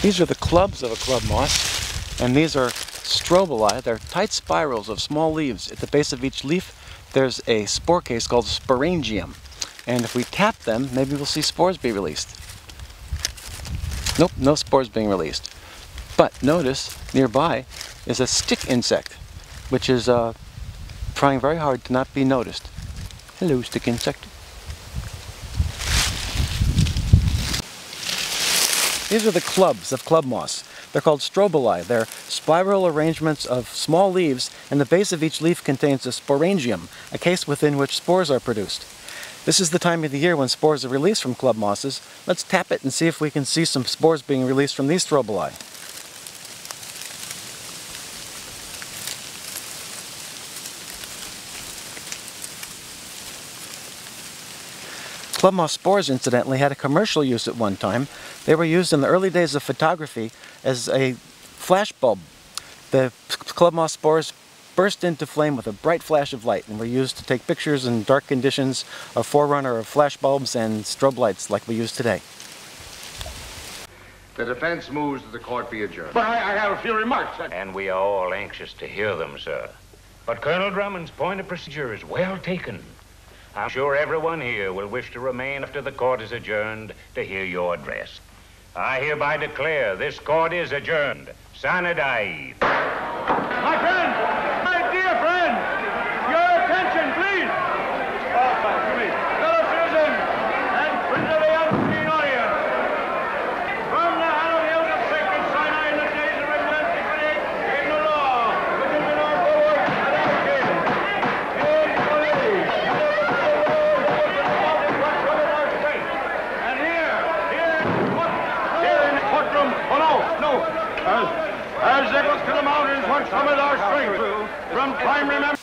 These are the clubs of a club moss, and these are strobili. They're tight spirals of small leaves. At the base of each leaf, there's a spore case called sporangium. And if we tap them, maybe we'll see spores be released. Nope, no spores being released. But notice nearby is a stick insect, which is uh, trying very hard to not be noticed. Hello, stick insect. These are the clubs of club moss. They're called strobili. They're spiral arrangements of small leaves, and the base of each leaf contains a sporangium, a case within which spores are produced. This is the time of the year when spores are released from club mosses. Let's tap it and see if we can see some spores being released from these strobili. Club moss spores, incidentally, had a commercial use at one time. They were used in the early days of photography as a flash bulb. The club moss spores burst into flame with a bright flash of light and were used to take pictures in dark conditions, a forerunner of flash bulbs and strobe lights like we use today. The defense moves that the court be adjourned. But I, I have a few remarks. And we are all anxious to hear them, sir. But Colonel Drummond's point of procedure is well taken. I'm sure everyone here will wish to remain after the court is adjourned to hear your address. I hereby declare this court is adjourned. Die. As, as echoes to the mountains once summoned our strength, from time remember.